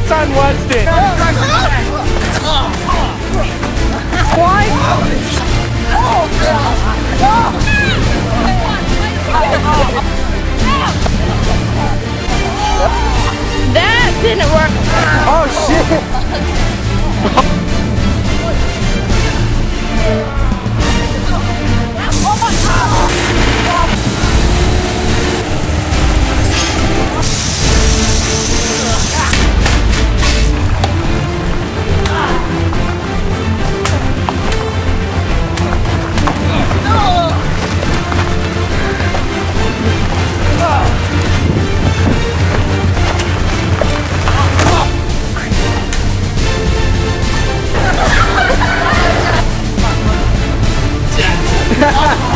It's on Weston. Ha!